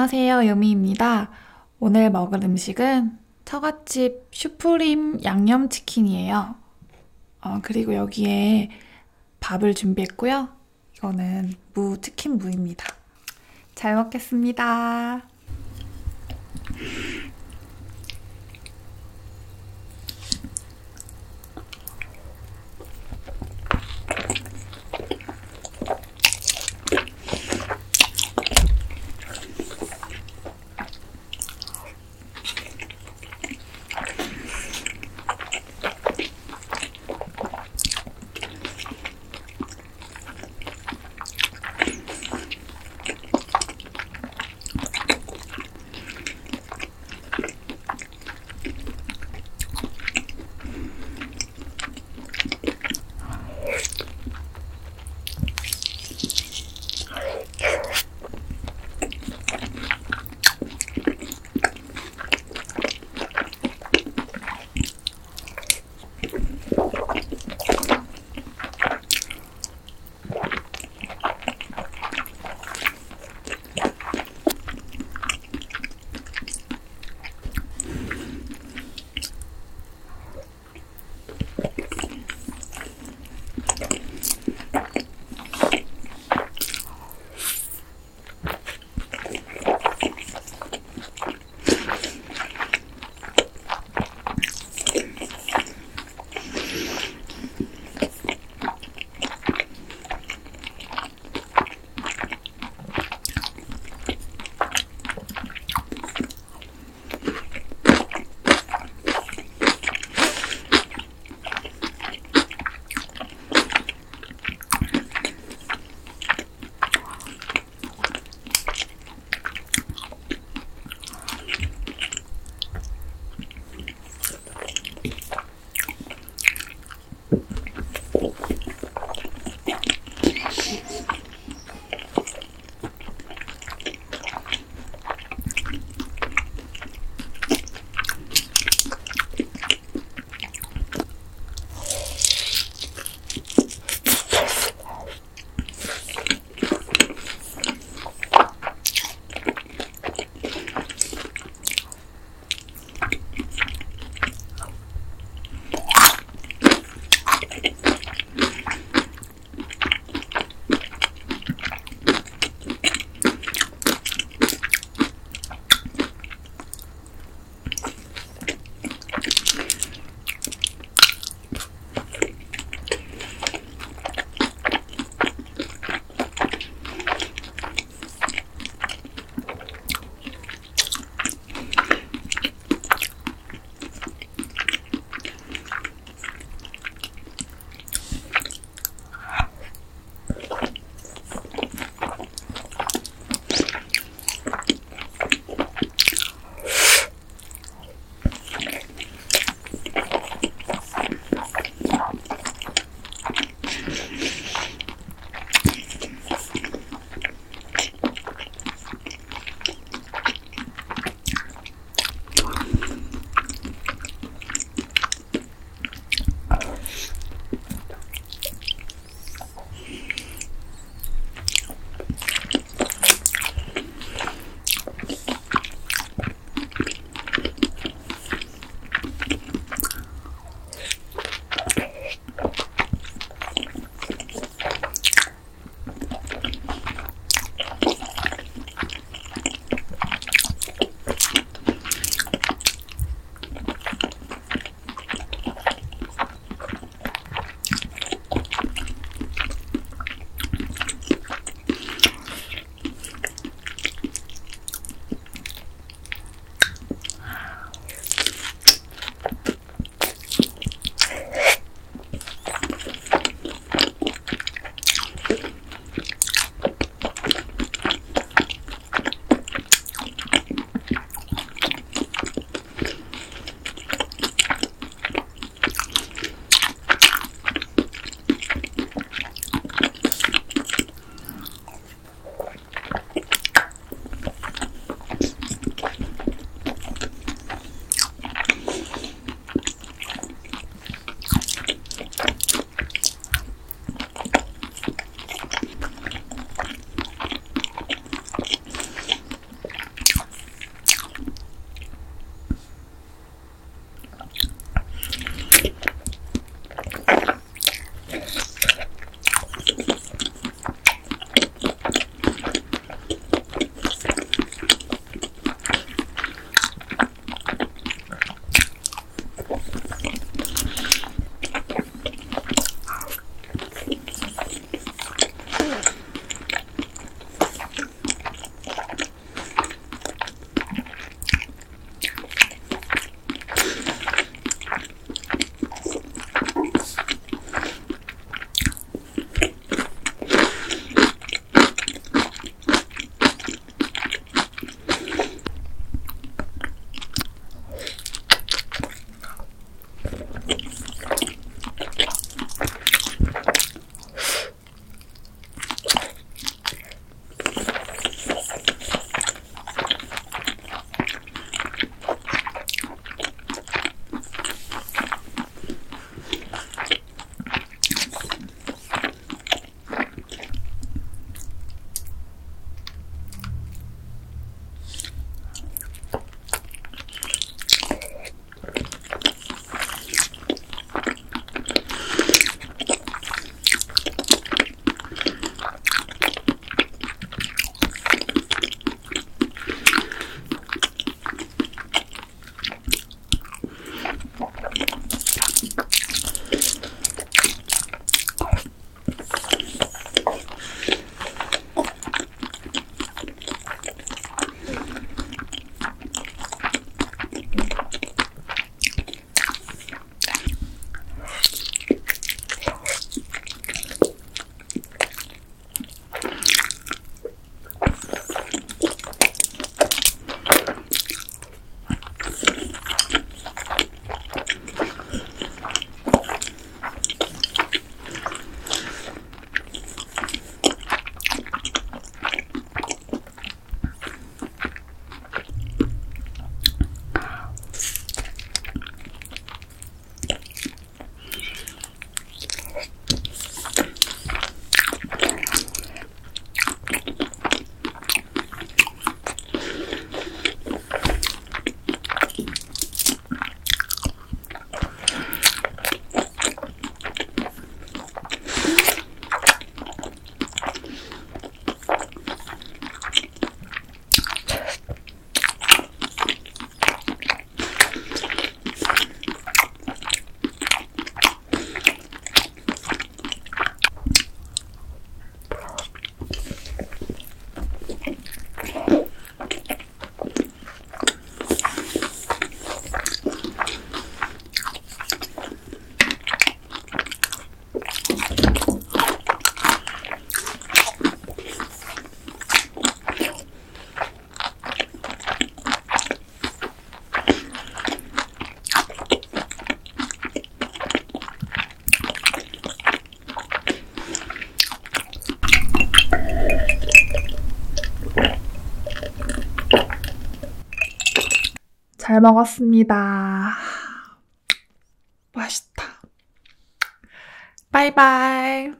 안녕하세요. 요미입니다. 오늘 먹을 음식은 처갓집 슈프림 양념치킨이에요. 어, 그리고 여기에 밥을 준비했고요. 이거는 무, 치킨 무입니다. 잘 먹겠습니다. 잘 먹었습니다. 맛있다. 바이바이.